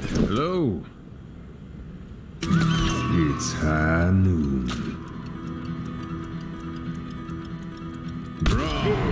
Hello. It's high noon. Brawl.